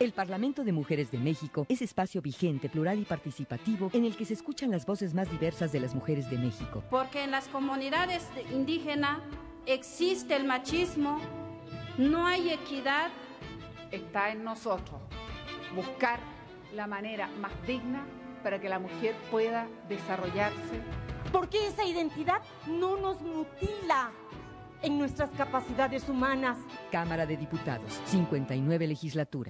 El Parlamento de Mujeres de México es espacio vigente, plural y participativo en el que se escuchan las voces más diversas de las mujeres de México. Porque en las comunidades indígenas existe el machismo, no hay equidad. Está en nosotros buscar la manera más digna para que la mujer pueda desarrollarse. Porque esa identidad no nos mutila en nuestras capacidades humanas. Cámara de Diputados, 59 legislatura.